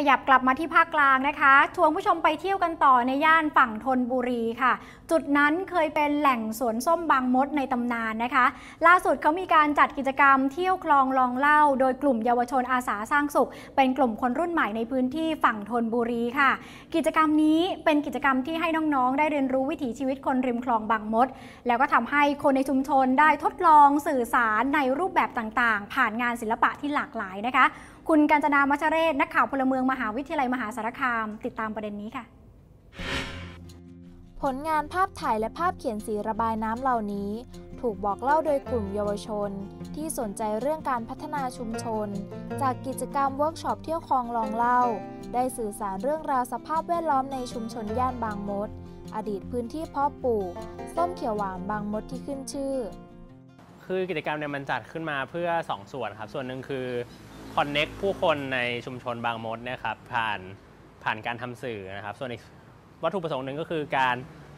ขยับกลับมาที่ภาคกลางนะคะชวนผู้ชมไปเที่ยวกันต่อในย่านฝั่งธนบุรีค่ะ จุดนั้นเคยเป็นแหล่งสวนส้มบางมดในตำนานนะคะ ล่าสุดเขามีการจัดกิจกรรมเที่ยวคลองลองเล่า โดยกลุ่มเยาวชนอาสาสร้างสุข เป็นกลุ่มคนรุ่นใหม่ในพื้นที่ฝั่งธนบุรีค่ะ กิจกรรมนี้เป็นกิจกรรมที่ให้น้องๆ ได้เรียนรู้วิถีชีวิตคนริมคลองบางมด แล้วก็ทำให้คนในชุมชนได้ทดลองสื่อสารในรูปแบบต่างๆ ผ่านงานศิลปะที่หลากหลายนะคะ คุณกัญจนามัชเรศนักข่าวพลเมืองมหาวิทยาลัยมหาสารคาม ติดตามประเด็นนี้ค่ะ ผลงานภาพถ่ายและภาพเขียนสีระบายน้ำเหล่านี้ ถูกบอกเล่าโดยกลุ่มเยาวชน ที่สนใจเรื่องการพัฒนาชุมชน จากกิจกรรมเวิร์กช็อปเที่ยวคลองลองเล่า ได้สื่อสารเรื่องราวสภาพแวดล้อมในชุมชนย่านบางมด อดีตพื้นที่เพาะปลูกส้มเขียวหวานบางมดที่ขึ้นชื่อ คือกิจกรรมเนี่ยมันจัดขึ้นมาเพื่อ 2 ส่วนครับ ส่วนหนึ่งคือ connect ผู้คนในชุมชนบางมดเนี่ยครับผ่านผ่านการทำสื่อนะครับ ส่วนอีกวัตถุประสงค์หนึ่งก็คือการ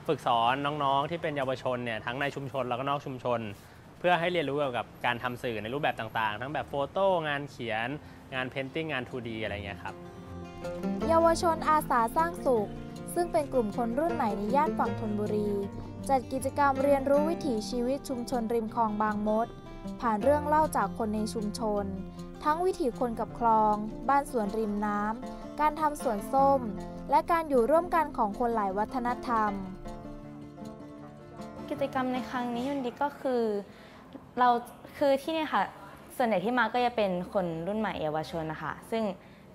ฝึกสอนน้องๆ ที่เป็นเยาวชนเนี่ยทั้งในชุมชนแล้วก็นอกชุมชน เพื่อให้เรียนรู้เกี่ยวกับการทำสื่อในรูปแบบต่างๆ ทั้งแบบ photo งานเขียน งาน painting งาน 2D อะไรเงี้ยครับเยาวชนอาสาสร้างสุข ซึ่งเป็นกลุ่มคนรุ่นใหม่ในย่านฝั่งธนบุรี จัดกิจกรรมเรียนรู้วิถีชีวิตชุมชนริมคลองบางมด ผ่านเรื่องเล่าจากคนในชุมชน ทั้งวิถีคนกับคลอง บ้านสวนริมน้ำ การทำสวนส้ม และการอยู่ร่วมกันของคนหลายวัฒนธรรม กิจกรรมในครั้งนี้ยุนดีก็คือเราคือที่นี่ค่ะ ส่วนใหญ่ที่มาก็จะเป็นคนรุ่นใหม่เยาวชนนะคะ ซึ่ง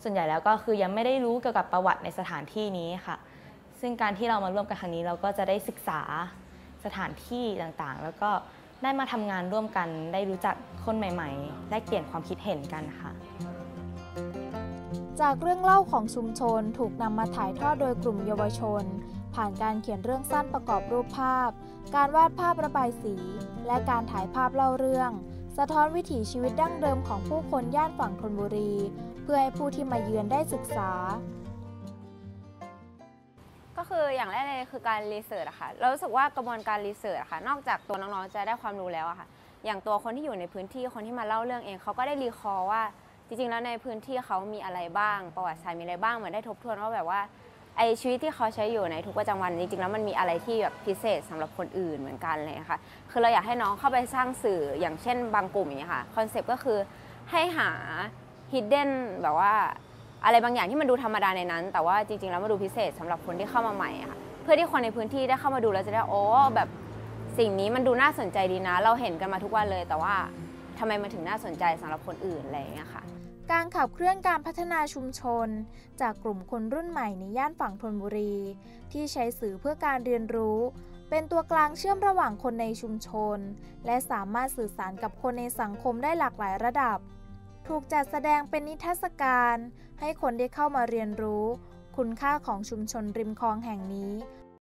ส่วนใหญ่แล้วก็คือยังไม่ได้รู้เกี่ยวกับประวัติในสถานที่นี้ค่ะ ซึ่งการที่เรามาร่วมกันครั้งนี้เราก็จะได้ศึกษาสถานที่ต่างๆ แล้วก็ ได้มาทำงานร่วมกัน ได้รู้จักคนใหม่ๆ ได้เปลี่ยนความคิดเห็นกันค่ะ จากเรื่องเล่าของชุมชนถูกนำมาถ่ายทอดโดยกลุ่มเยาวชน ผ่านการเขียนเรื่องสั้นประกอบรูปภาพ การวาดภาพระบายสี และการถ่ายภาพเล่าเรื่อง สะท้อนวิถีชีวิตดั้งเดิมของผู้คนย่านฝั่งธนบุรี เพื่อให้ผู้ที่มาเยือนได้ศึกษา ก็คืออย่างแรกเลยคือการ research อะค่ะเรารู้สึกว่ากระบวนการ research อะค่ะ นอกจากตัวน้องๆจะได้ความรู้แล้วอะค่ะ อย่างตัวคนที่อยู่ในพื้นที่คนที่มาเล่าเรื่องเองเขาก็ได้ recall ว่าจริงๆแล้วในพื้นที่เขามีอะไรบ้าง ประวัติศาสตร์มีอะไรบ้างเหมือนได้ทบทวนว่าแบบว่าไอชีวิตที่เขาใช้อยู่ในทุกประจำวันจริงๆแล้วมันมีอะไรที่แบบพิเศษสำหรับคนอื่นเหมือนกันเลยค่ะคือเราอยากให้น้องเข้าไปสร้างสื่ออย่างเช่นบางกลุ่มอย่างเงี้ยค่ะ concept ก็คือให้หา hidden แบบว่า อะไรบางอย่างที่มันดูธรรมดาในนั้น แต่ว่าจริงๆแล้วมันดูพิเศษสำหรับคนที่เข้ามาใหม่ค่ะเพื่อที่คนในพื้นที่ได้เข้ามาดูแล้วจะได้โอ้แบบสิ่งนี้มันดูน่าสนใจดีนะ เราเห็นกันมาทุกวันเลย แต่ว่าทำไมมันถึงน่าสนใจสำหรับคนอื่นอะไรอย่างเงี้ยค่ะการขับเคลื่อนการพัฒนาชุมชน จากกลุ่มคนรุ่นใหม่ในย่านฝั่งธนบุรี ที่ใช้สื่อเพื่อการเรียนรู้ เป็นตัวกลางเชื่อมระหว่างคนในชุมชน และสามารถสื่อสารกับคนในสังคมได้หลากหลายระดับ ถูกจัดแสดงเป็นนิทรรศการ ให้คนได้เข้ามาเรียนรู้ คุณค่าของชุมชนริมคลองแห่งนี้